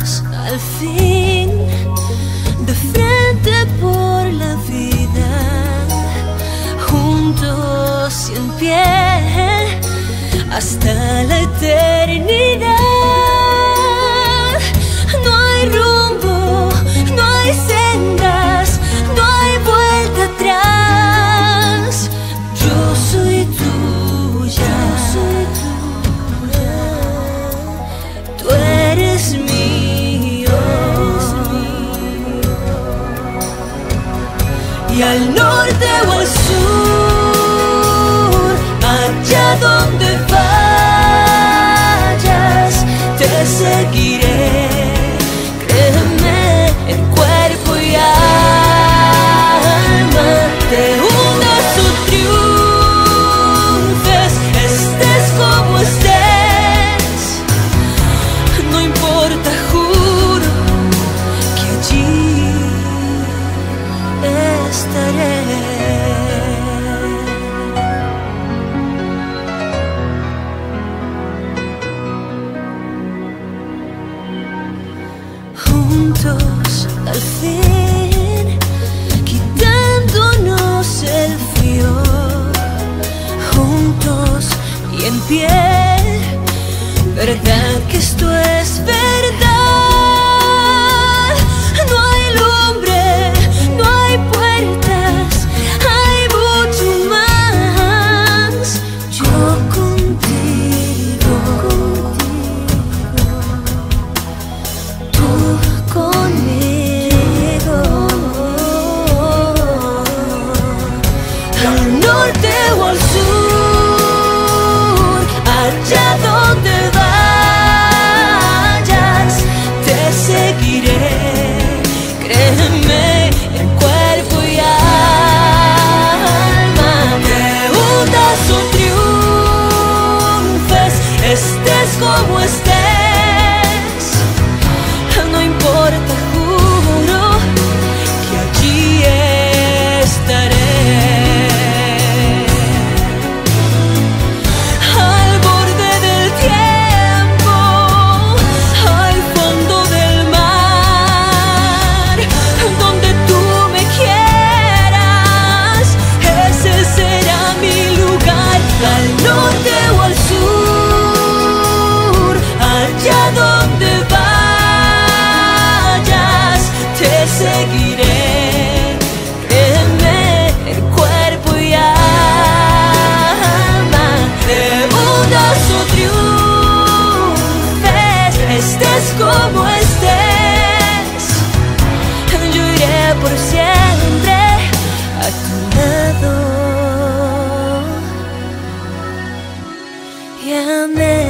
al fin, de frente por la vida, juntos y en pie hasta la eternidad. know Juntos al fin, quitándonos el frío, juntos y en pie, verdad que esto es verdad. allá donde vayas, te seguiré. Créeme el cuerpo y alma. De mudas o triunfes, estés como estés. Yo iré por siempre a tu lado. Y amén.